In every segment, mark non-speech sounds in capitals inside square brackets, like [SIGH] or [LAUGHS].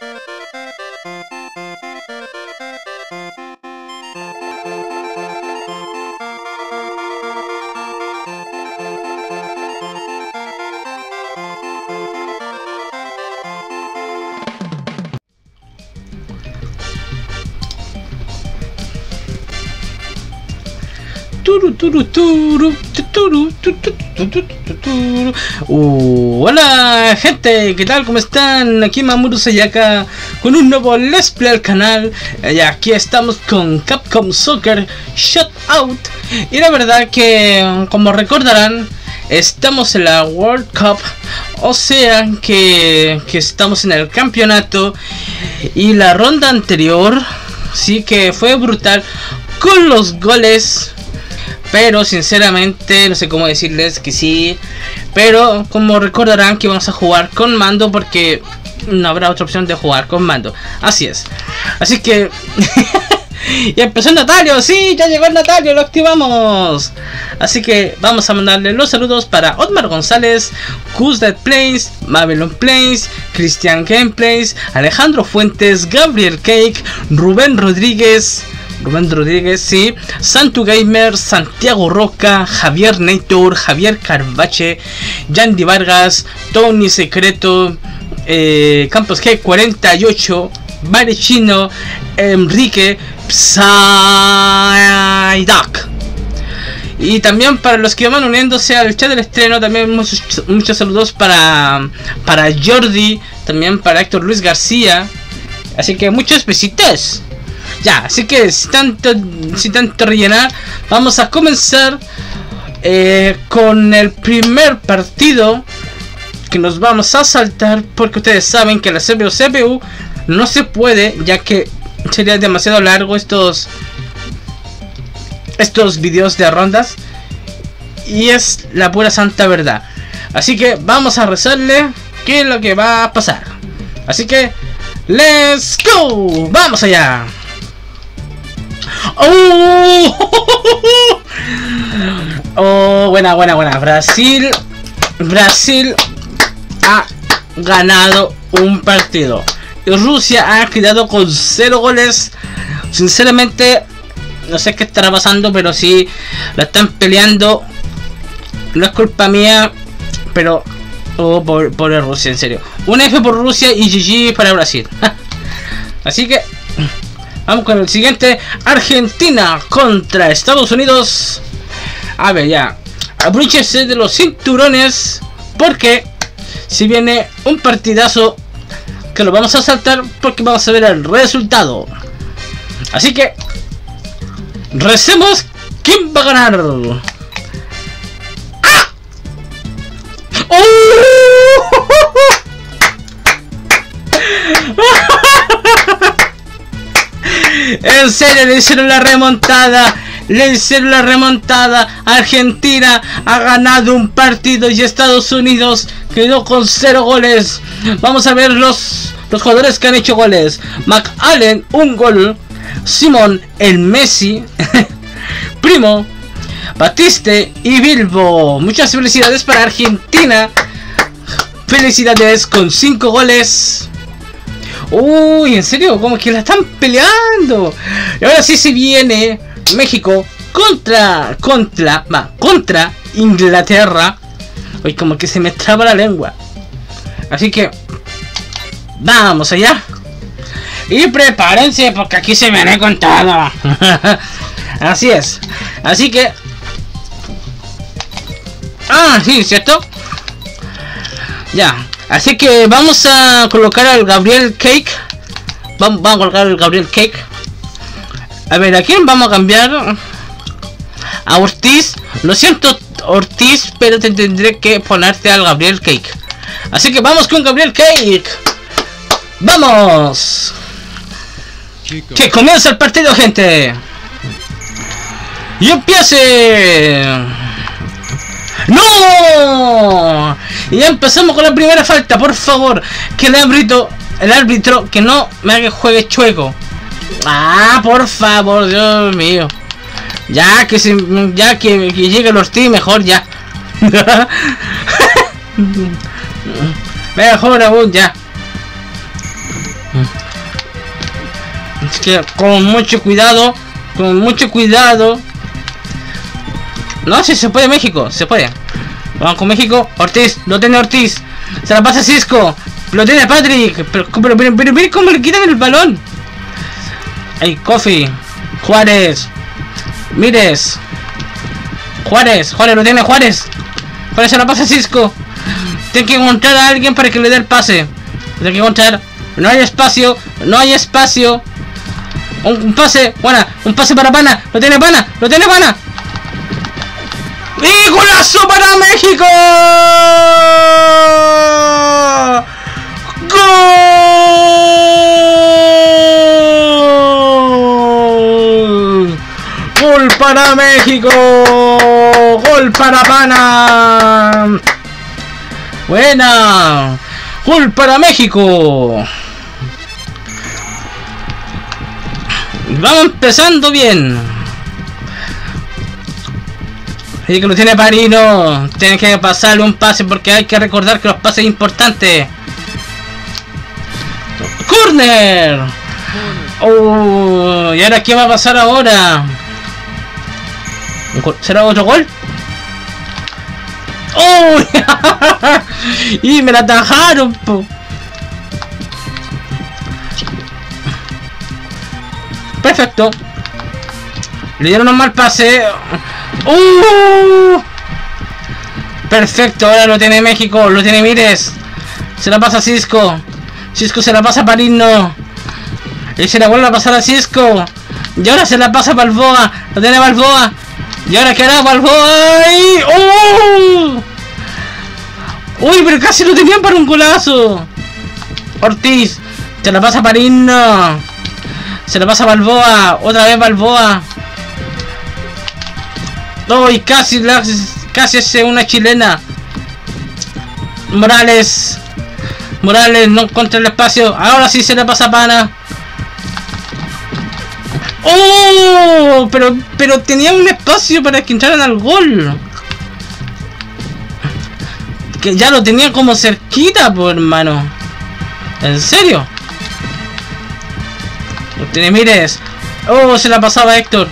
Thank you. Hola gente, ¿qué tal? ¿Cómo están? Aquí Mamuru Sayaka con un nuevo Let's Play al canal. Y aquí estamos con Capcom Soccer Shut Out. Y la verdad que, como recordarán, estamos en la World Cup. O sea que, que estamos en el campeonato. Y la ronda anterior, sí que fue brutal Con los goles pero sinceramente no sé cómo decirles que sí. Pero como recordarán que vamos a jugar con mando porque no habrá otra opción de jugar con mando. Así es. Así que... [LAUGHS] y empezó el Natalio, sí, ya llegó el Natalio, lo activamos. Así que vamos a mandarle los saludos para Otmar González, Cus Dead Plays, Babylon Plays, Cristian Gameplays, Alejandro Fuentes, Gabriel Cake, Rubén Rodríguez, Rubén Rodríguez, sí. Santu Gamer, Santiago Roca, Javier Nator, Javier Carvache, Yandy Vargas, Tony Secreto, eh, Campos G48, Chino, Enrique, Psyduck. Y también para los que van uniéndose al chat del estreno, también muchos, muchos saludos para, para Jordi, también para Héctor Luis García. Así que muchos besitos. Ya, así que sin tanto, sin tanto rellenar, vamos a comenzar eh, con el primer partido que nos vamos a saltar porque ustedes saben que la CPU CPU no se puede ya que sería demasiado largo estos estos videos de rondas y es la pura santa verdad. Así que vamos a rezarle qué es lo que va a pasar. Así que let's go vamos allá ¡Oh! [LAUGHS] ¡Oh! Buena, buena, buena. Brasil. Brasil ha ganado un partido. Y Rusia ha quedado con cero goles. Sinceramente, no sé qué estará pasando, pero si la están peleando. No es culpa mía, pero. Oh, por, por Rusia, en serio. Un F por Rusia y GG para Brasil. [LAUGHS] Así que Vamos con el siguiente. Argentina contra Estados Unidos. A ver, ya. Abríchese de los cinturones. Porque si viene un partidazo que lo vamos a saltar porque vamos a ver el resultado. Así que recemos quién va a ganar. ¡Ah! [LAUGHS] En serio, le hicieron la remontada. Le hicieron la remontada. Argentina ha ganado un partido y Estados Unidos quedó con cero goles. Vamos a ver los, los jugadores que han hecho goles. McAllen, un gol. Simón, el Messi. [LAUGHS] Primo, Batiste y Bilbo. Muchas felicidades para Argentina. Felicidades con cinco goles. Uy, en serio, como que la están peleando. Y ahora sí se viene México contra, contra, contra Inglaterra. Uy, como que se me traba la lengua. Así que, vamos allá. Y prepárense porque aquí se viene con todo. [LAUGHS] Así es. Así que... Ah, sí, ¿cierto? Ya, Así que vamos a colocar al Gabriel Cake. Vamos, a colocar al Gabriel Cake. A ver, ¿a quién vamos a cambiar? A Ortiz. Lo siento, Ortiz, pero te tendré que ponerte al Gabriel Cake. Así que vamos con Gabriel Cake. ¡Vamos! Que comienza el partido, gente. Y empiece. ¡No! Y ya empezamos con la primera falta, por favor. Que el árbitro, el árbitro, que no me haga juegue chueco. Ah, por favor, Dios mío. Ya que se, ya que, llegue el Ortiz, mejor ya. [LAUGHS] mejor aún ya. Así que con mucho cuidado, con mucho cuidado. No, si se puede México, se puede. Vamos con México. Ortiz, lo tiene Ortiz. Se la pasa Cisco. Lo tiene Patrick. Pero, pero, pero, pero, mire cómo le quitan el balón. Ay, Coffee. Juárez. Mires. Juárez. Juárez, lo tiene Juárez. Juárez se la pasa Cisco. Tiene que encontrar a alguien para que le dé el pase. Tiene que encontrar. No hay espacio. No hay espacio. Un, un pase. Buena. Un pase para Pana. Lo tiene Pana. Lo tiene Pana. ¡Y golazo para México! ¡Gol! ¡Gol para México! ¡Gol para Pana! ¡Buena! ¡Gol para México! Vamos empezando bien. Y que tiene Parino. Tiene que pasarle un pase porque hay que recordar que los pases importantes. ¡Corner! Oh, ¿Y ahora qué va a pasar ahora? ¿Será otro gol? ¡Oh! [LAUGHS] y me la atajaron, po. Perfecto. Le dieron un mal pase. ¡Uh! Perfecto, ahora lo tiene México, lo tiene Mires. Se la pasa a Cisco. Cisco se la pasa a Parino. Y se la vuelve a pasar a Cisco. Y ahora se la pasa a Balboa. Lo tiene Balboa. Y ahora que hará Balboa. ¡Ay! ¡Uh! ¡Uy! Pero casi lo tenían para un golazo. Ortiz. Se la pasa a Parino. Se la pasa a Balboa. Otra vez Balboa. ¡Uy! Casi, casi hace una chilena. Morales. Morales no encuentra el espacio. Ahora sí se le pasa Pana. ¡Oh! Pero, pero tenía un espacio para que entraran al gol. Que ya lo tenía como cerquita, por hermano. ¿En serio? Tiene Mires. Oh, se la pasaba Héctor.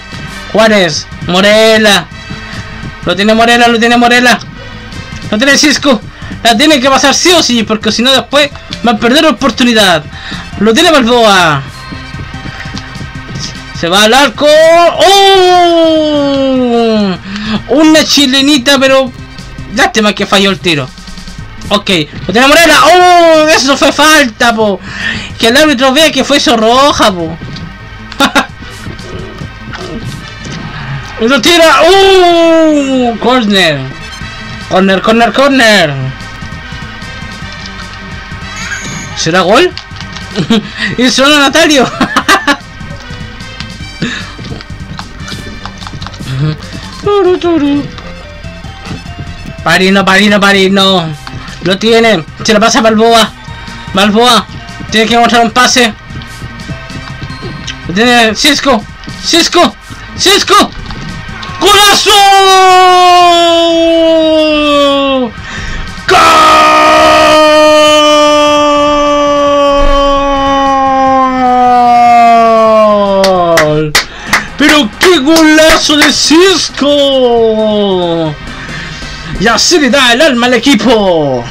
Juárez. Morela. Lo tiene Morela, lo tiene Morela. Lo tiene Cisco. La tiene que pasar sí o sí, porque si no después va a perder oportunidad. Lo tiene Balboa. Se va al arco. ¡Oh! Una chilenita, pero... Lástima que falló el tiro. Ok, lo tiene Morena. ¡Oh! Eso fue falta, po. Que el árbitro vea que fue eso po. Lo tira. ¡Uh! Corner. Corner, corner, corner. ¿Será gol? [LAUGHS] y suena Natalio. [LAUGHS] Parino, Parino, Parino. Lo tiene. Se lo pasa a Balboa. Balboa. Tiene que mostrar un pase. Lo tiene Cisco. Cisco. Cisco. ¡Golazo! ¡Gol! ¡Pero qué golazo de Cisco! Y así le da el alma al equipo.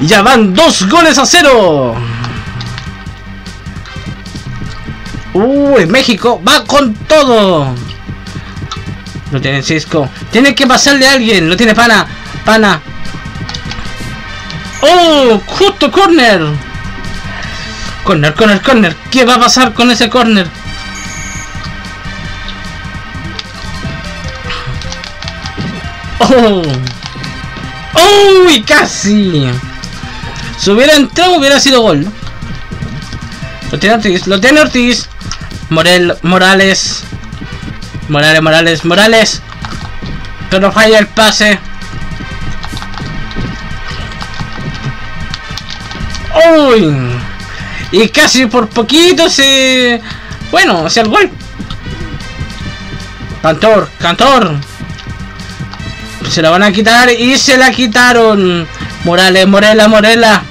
Ya van dos goles a cero. Uy, México va con todo. Lo tiene Cisco. Tiene que pasarle a alguien. Lo tiene Pana. Pana. Oh, justo corner. Corner, corner, corner. ¿Qué va a pasar con ese corner? Oh. Uy, casi. Si hubiera entrado hubiera sido gol. Lo tiene Ortiz, lo tiene Ortiz. Morel, Morales. Morales, Morales, Morales. Pero falla el pase. ¡Uy! Y casi por poquito se... Bueno, hacia el gol. Cantor, Cantor. Se la van a quitar y se la quitaron. Morales, Morela, Morela.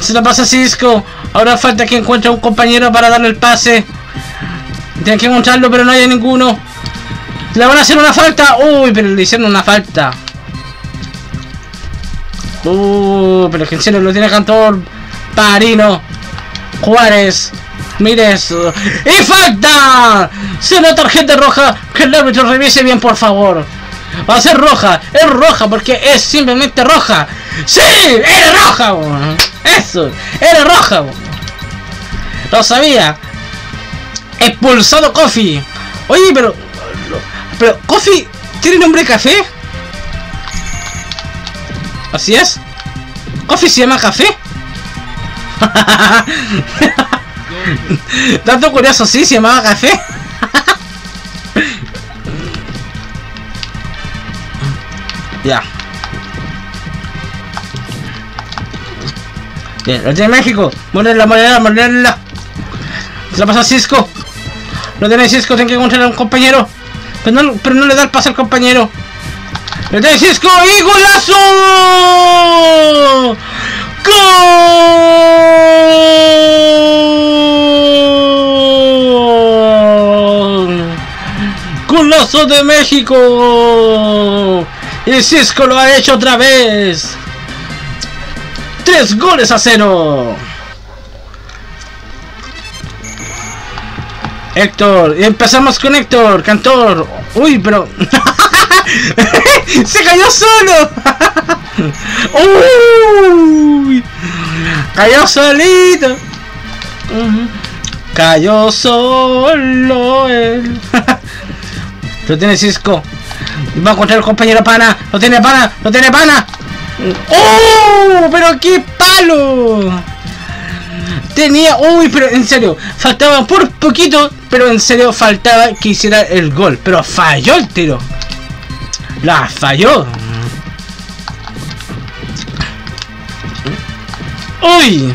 Se la pasa Cisco. Ahora falta que encuentre un compañero para darle el pase. Tienen que encontrarlo, pero no hay ninguno. Le van a hacer una falta. Uy, pero le hicieron una falta. Uh, pero que en serio lo tiene Cantor. Parino. Juárez. Mires. ¡Y falta! Se una tarjeta roja. Que el árbitro revise bien, por favor. Va a ser roja. Es roja porque es simplemente roja. ¡Sí! ¡Era roja! Eso. Era roja. Lo sabía. Expulsado Coffee. Oye, pero... Pero, ¿Coffee tiene nombre de café? Así es. ¿Coffee se llama café? [LAUGHS] Tanto curioso, sí, se llamaba café. [LAUGHS] ya. Bien, lo tiene México. Morela, morela, morela. Se la pasa a Cisco. Lo tiene Cisco, tiene que encontrar a un compañero. Pero no, pero no le da el pase al compañero. Lo tiene Cisco y golazo. ¡Gol! ¡Golazo de México! Y Cisco lo ha hecho otra vez. Tres goles a cero. Héctor, empezamos con Héctor, cantor. Uy, pero... [LAUGHS] ¡Se cayó solo! [LAUGHS] ¡Uy! ¡Cayó solito! Cayó solo él. [LAUGHS] Lo tiene Cisco. Va a encontrar el compañero pana. Lo tiene pana. Lo tiene pana. ¡Oh! ¡Pero qué palo! Tenía... Uy, pero en serio. Faltaba por poquito. Pero en serio faltaba que hiciera el gol. Pero falló el tiro. La falló. Uy.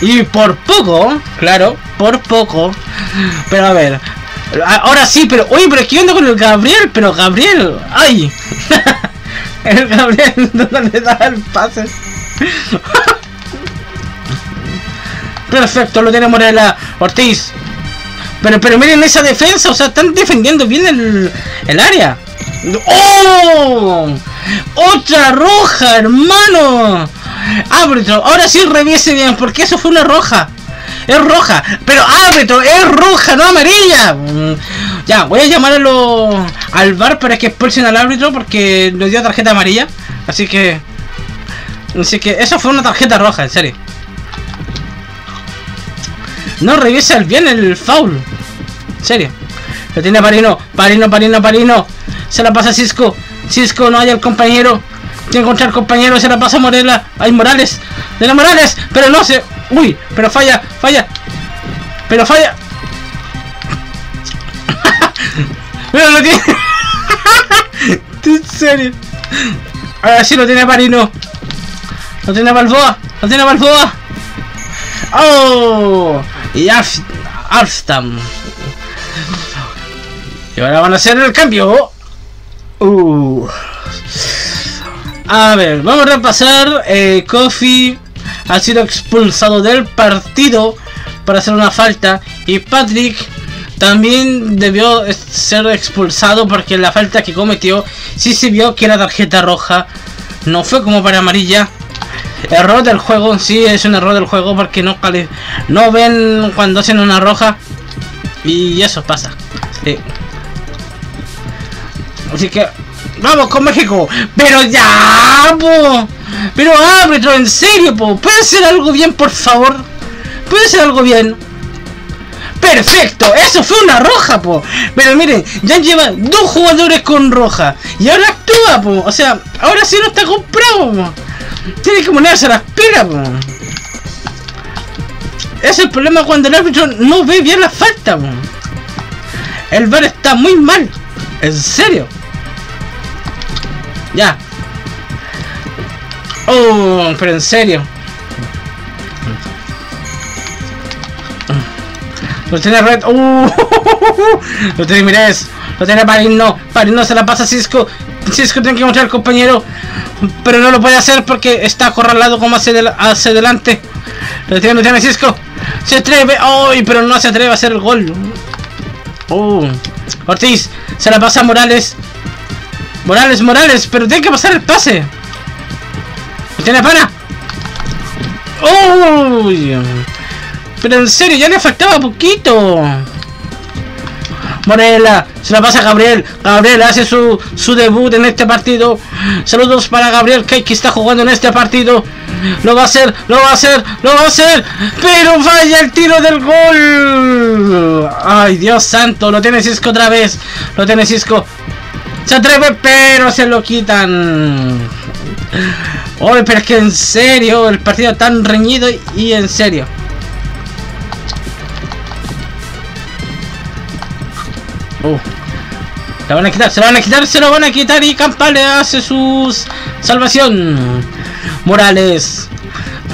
Y por poco, claro, por poco. Pero a ver. Ahora sí, pero... Uy, pero ¿qué onda con el Gabriel? Pero Gabriel... ¡Ay! [LAUGHS] el Gabriel no le da el pase. Perfecto, lo tiene Morela Ortiz. Pero, pero miren esa defensa, o sea, están defendiendo bien el, el área. ¡Oh! ¡Otra roja, hermano! Árbitro, ahora sí reviese bien, porque eso fue una roja. Es roja, pero árbitro, es roja, no amarilla. Ya, voy a llamarlo al bar para que expulsen al árbitro porque nos dio tarjeta amarilla. Así que... Así que eso fue una tarjeta roja, en serio. No revisa bien el foul. En serio. Lo tiene Parino, Parino, Parino, Parino. Se la pasa Cisco. Cisco no hay el compañero. Tiene que encontrar compañero. Se la pasa Morela. Hay Morales. De la Morales. Pero no se. Uy. Pero falla. Falla. Pero falla. Pero lo tiene. [LAUGHS] en serio. Ahora sí lo tiene Parino. Lo tiene Balboa. Lo tiene Balboa. Oh. Y Alstam. Y ahora van a hacer el cambio. Uh. A ver, vamos a repasar. Eh, Kofi ha sido expulsado del partido para hacer una falta. Y Patrick también debió ser expulsado porque la falta que cometió sí se vio que era tarjeta roja. No fue como para amarilla. Error del juego, sí es un error del juego porque no, no ven cuando hacen una roja. Y eso pasa. Así que vamos con México. Pero ya, po. Pero árbitro, en serio, po. ¿Puede hacer algo bien, por favor? ¿Puede hacer algo bien? Perfecto, eso fue una roja, po. Pero miren, ya lleva dos jugadores con roja. Y ahora actúa, po. O sea, ahora sí no está comprado. Tiene que ponerse a las pilas, po. Es el problema cuando el árbitro no ve bien la falta, po. El bar está muy mal. En serio. Ya. Oh, pero en serio. Lo tiene Red. Uh, [LAUGHS] lo tiene Mires. Lo tiene Parino. Parino se la pasa a Cisco. Cisco tiene que encontrar al compañero, pero no lo puede hacer porque está acorralado como hacia, hacia adelante. Lo tiene, lo tiene Cisco. Se atreve, ¡ay! pero no se atreve a hacer el gol. Uh, Ortiz se la pasa a Morales. Morales, Morales, pero tiene que pasar el pase. Lo tiene pana. ¡Uy! Pero en serio, ya le faltaba poquito. Morela, se la pasa a Gabriel. Gabriel hace su, su debut en este partido. Saludos para Gabriel que está jugando en este partido. Lo va a hacer, lo va a hacer, lo va a hacer. Pero falla el tiro del gol. Ay, Dios santo, lo tiene Cisco otra vez. Lo tiene Cisco. Se atreve, pero se lo quitan. Oye, pero es que en serio, el partido tan reñido y en serio. Uh. La van a quitar, se lo van a quitar, se lo van a quitar y Campale hace su salvación. Morales.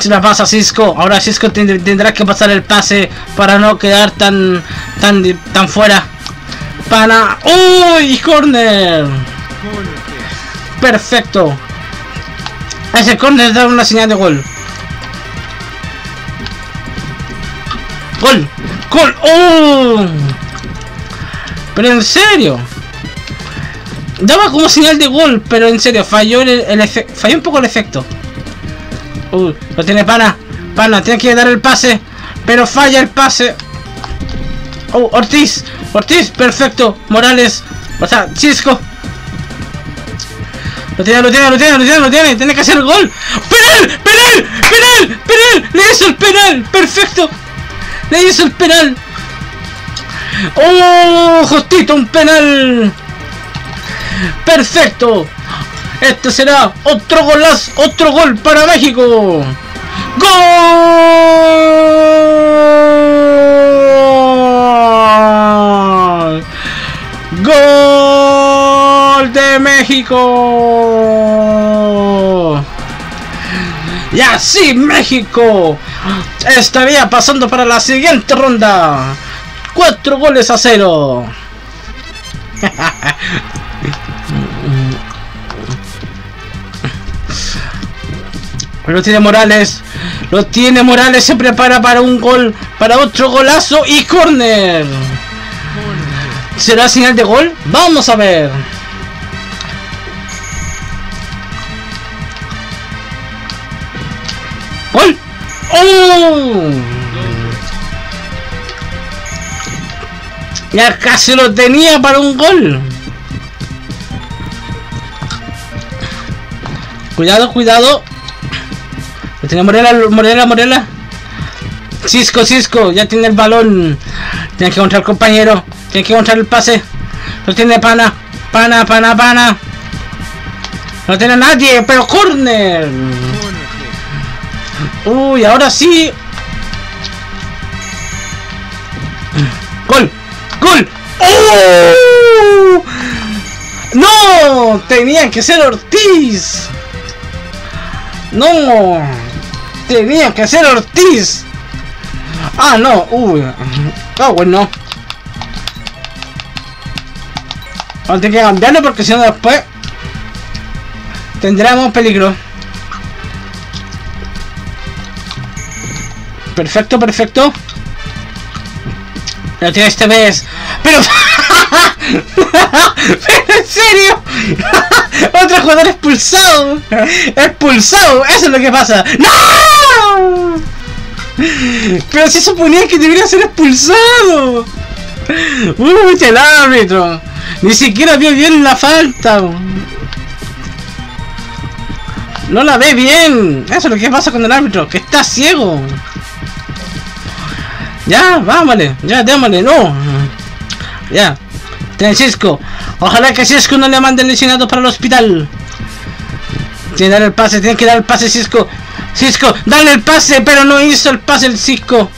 Se la pasa a Cisco. Ahora Cisco tendrá que pasar el pase para no quedar tan tan tan fuera. Para. ¡Uy! ¡Corner! Perfecto. Ese corner da una señal de gol. ¡Gol! ¡Gol! ¡Oh! Pero en serio. Daba como señal de gol, pero en serio, falló el, el falló un poco el efecto. Uh, lo tiene pana. Pana, tiene que dar el pase. Pero falla el pase. Oh, Ortiz. Ortiz, perfecto. Morales. O sea, Chisco. Lo tiene, lo tiene, lo tiene, lo tiene, lo tiene. Tiene que hacer el gol. ¡Penal! ¡Penal! ¡Penal! ¡Penal! ¡Le hizo el penal! ¡Perfecto! Le hizo el penal. ¡Oh! Justito, un penal. Perfecto. Este será otro golazo, otro gol para México. ¡Gol! ¡Gol de México! Y así México estaría pasando para la siguiente ronda. Cuatro goles a cero. Lo tiene Morales. Lo tiene Morales. Se prepara para un gol. Para otro golazo. Y corner. ¿Será señal de gol? Vamos a ver. ¡Gol! ¡Oh! Ya casi lo tenía para un gol. Cuidado, cuidado. Lo tiene Morela, Morela, Morela. Cisco, Cisco, ya tiene el balón. Tiene que encontrar el compañero. Tiene que encontrar el pase. Lo tiene pana. Pana, pana, pana. No tiene nadie, pero corner. Uy, ahora sí. ¡No! Tenía que ser Ortiz. No. Tenía que ser Ortiz. Ah, no. Ah, bueno. Vamos a tener que cambiarlo porque si no después tendremos peligro. Perfecto, perfecto. Lo tiene este vez. Pero... ¿Pero en serio? [LAUGHS] Otro jugador expulsado. Expulsado. Eso es lo que pasa. ¡No! Pero se suponía que debería ser expulsado. Uy, el árbitro. Ni siquiera vio bien la falta. No la ve bien. Eso es lo que pasa con el árbitro. Que está ciego. Ya, vámonos, ya, démosle, no. Ya. Tiene Cisco. Ojalá que Cisco no le mande el lesionado para el hospital. Tiene que dar el pase, tiene que dar el pase Cisco. Cisco, dale el pase, pero no hizo el pase el Cisco.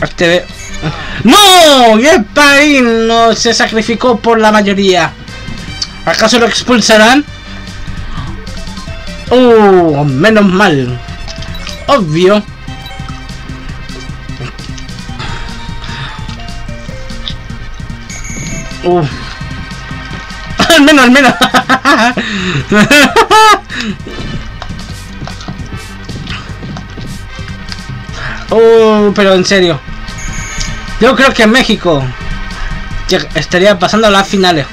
Este ¡No! Y el país no se sacrificó por la mayoría. ¿Acaso lo expulsarán? ¡Oh! Menos mal. Obvio. [LAUGHS] al menos, al menos. [LAUGHS] oh, pero en serio. Yo creo que en México estaría pasando las finales.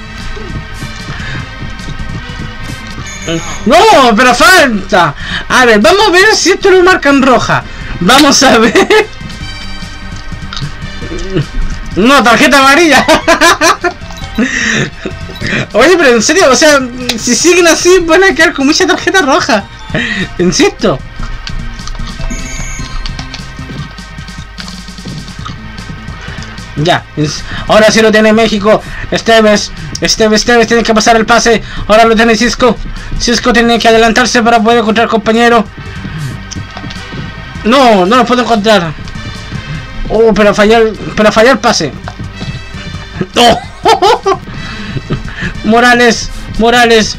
No, pero falta. A ver, vamos a ver si esto lo marcan roja. Vamos a ver. [LAUGHS] No, tarjeta amarilla. Oye, pero en serio, o sea, si siguen así van a quedar con mucha tarjeta roja. Insisto. Ya, ahora sí lo tiene México. Esteves, Esteves, Esteves tiene que pasar el pase. Ahora lo tiene Cisco. Cisco tiene que adelantarse para poder encontrar compañero. No, no lo puedo encontrar. Oh, pero fallar, pero fallar el pase. ¡Oh! [LAUGHS] [LAUGHS] Morales, Morales.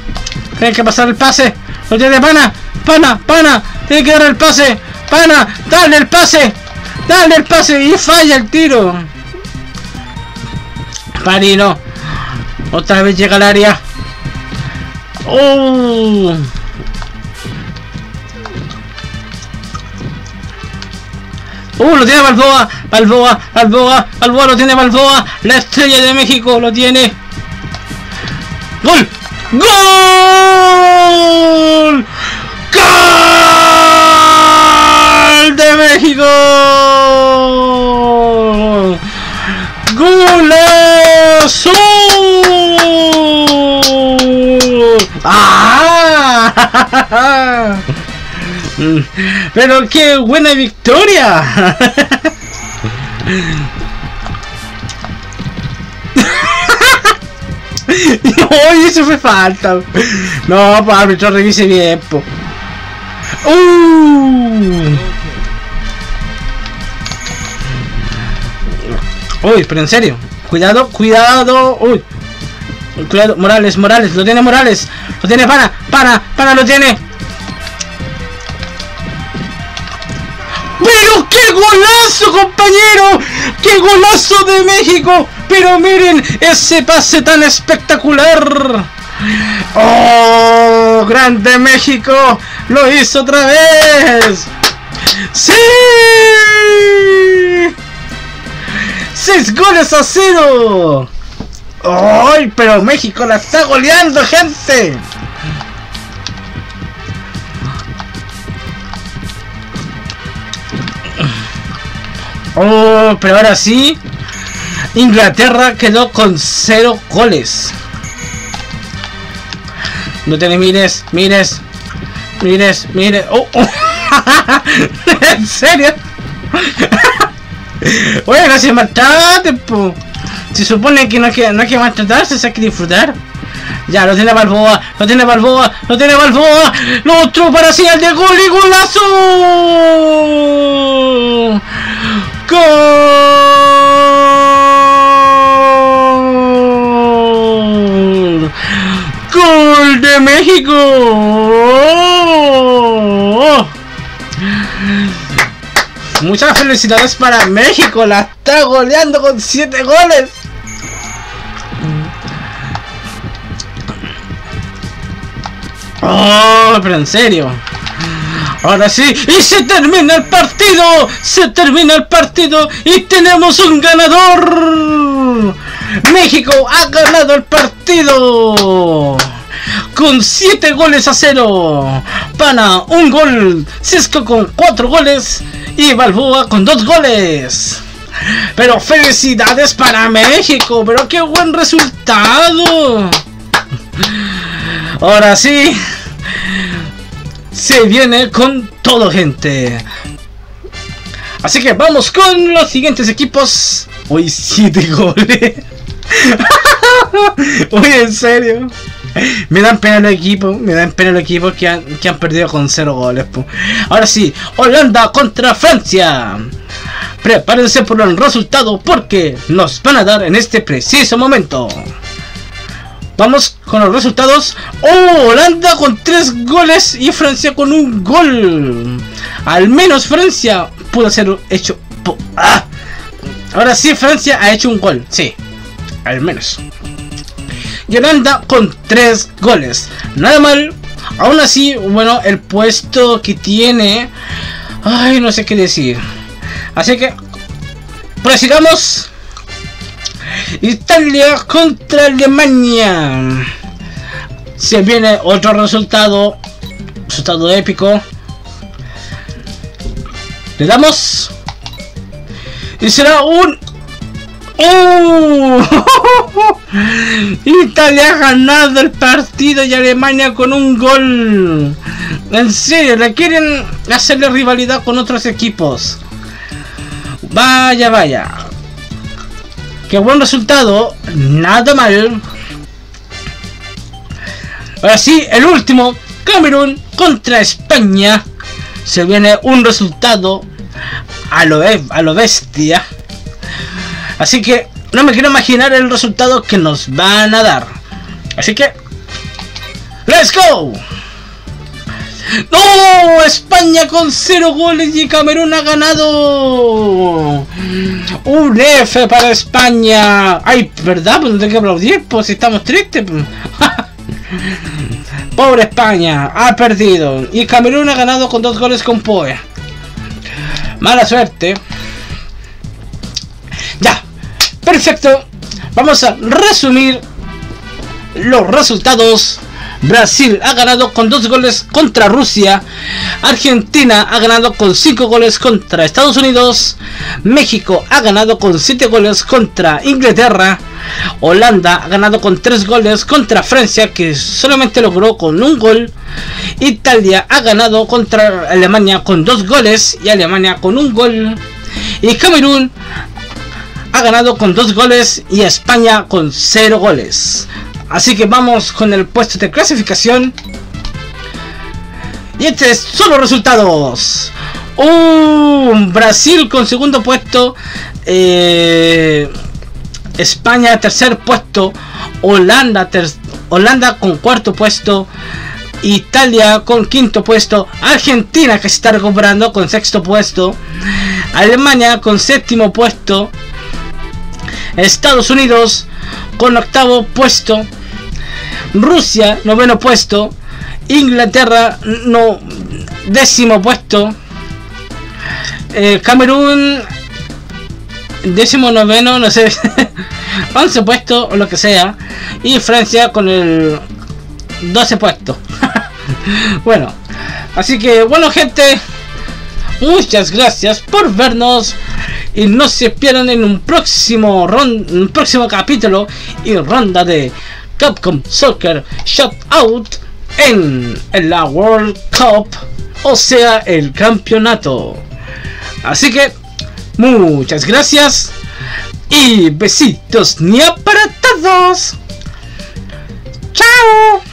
Tiene que pasar el pase. Lo tiene pana, pana, pana. Tiene que dar el pase. Pana, dale el pase. Dale el pase y falla el tiro. Parino. Otra vez llega al área. ¡Oh! ¡Uh! Lo tiene Balboa, Balboa, Balboa, Balboa lo tiene Balboa. La estrella de México lo tiene. ¡Gol! ¡Gol! ¡Gol de México! ¡Golazo! ¡Ah! Pero qué buena victoria. [LAUGHS] no, eso fue falta. No, pues árbitro, revise bien, po. Uh. Uy, pero en serio. Cuidado, cuidado. Uy. Cuidado, Morales, Morales, lo tiene Morales. Lo tiene para, para, para, lo tiene. ¡Pero qué golazo, compañero! ¡Qué golazo de México! Pero miren ese pase tan espectacular. ¡Oh! ¡Grande México! ¡Lo hizo otra vez! ¡Sí! ¡Seis goles a cero! ¡Ay! pero México la está goleando, gente! Oh, pero ahora sí. Inglaterra quedó con cero goles. No tiene mires, mires, mires, mires. Oh, oh. [LAUGHS] ¿En serio? Oye, no se maltrate. Se supone que no hay que, no hay que maltratarse, hay que disfrutar. Ya, lo tiene Balboa, lo tiene Balboa, lo tiene Balboa. Lo otro para señal de gol y golazo. ¡Gol! ¡Gol de México! Muchas felicidades para México, la está goleando con 7 goles. Oh, pero en serio. Ahora sí, y se termina el partido, se termina el partido y tenemos un ganador. México ha ganado el partido con 7 goles a 0. Pana, un gol. Cisco con 4 goles y Balboa con 2 goles. Pero felicidades para México, pero qué buen resultado. Ahora sí, se viene con todo, gente. Así que vamos con los siguientes equipos. Hoy 7 goles. [LAUGHS] Uy, en serio. [LAUGHS] Me dan pena los equipos, me dan pena los equipos que han, que han perdido con 0 goles. Ahora sí, Holanda contra Francia. Prepárense por el resultado porque nos van a dar en este preciso momento. Vamos con los resultados. ¡Oh! Holanda con 3 goles y Francia con un gol. Al menos Francia pudo ser hecho... ¡Ah! Ahora sí Francia ha hecho un gol. Sí. Al menos. Y Holanda con 3 goles. Nada mal. Aún así, bueno, el puesto que tiene... Ay, no sé qué decir. Así que... Prosigamos. Italia contra Alemania. Se viene otro resultado. Resultado épico. Le damos. Y será un... ¡Oh! [LAUGHS] Italia ha ganado el partido y Alemania con un gol. En serio, le quieren hacerle rivalidad con otros equipos. Vaya, vaya. Qué buen resultado. Nada mal. Ahora sí, el último. Camerún contra España. Se viene un resultado a lo, a lo bestia. Así que no me quiero imaginar el resultado que nos van a dar. Así que... ¡Let's go! ¡No! España con 0 goles y Camerún ha ganado. Un F para España. Ay, ¿verdad? Pues no tengo que aplaudir, pues si estamos tristes. Pues. [LAUGHS] Pobre España, ha perdido. Y Camerún ha ganado con dos goles con Poe. Mala suerte. Perfecto. Vamos a resumir los resultados Brasil ha ganado con dos goles contra Rusia. Argentina ha ganado con cinco goles contra Estados Unidos. México ha ganado con siete goles contra Inglaterra. Holanda ha ganado con tres goles contra Francia, que solamente logró con un gol. Italia ha ganado contra Alemania con dos goles y Alemania con un gol. Y Camerún ha ganado con dos goles y España con cero goles. Así que vamos con el puesto de clasificación. Y este son los resultados. Un Brasil con segundo puesto. Eh, España tercer puesto. Holanda, Holanda con cuarto puesto. Italia con quinto puesto. Argentina que se está recuperando con sexto puesto. Alemania con séptimo puesto. Estados Unidos con octavo puesto. Rusia, noveno puesto. Inglaterra, no, décimo puesto. Eh, Camerún, décimo noveno, no sé, [LAUGHS] once puesto o lo que sea. Y Francia con el 12 puesto. [LAUGHS] bueno, así que bueno gente, muchas gracias por vernos y no se pierdan en un próximo un próximo capítulo y ronda de Capcom Soccer Out en, en la World Cup, o sea, el campeonato. Así que muchas gracias y besitos ni para todos. Chao.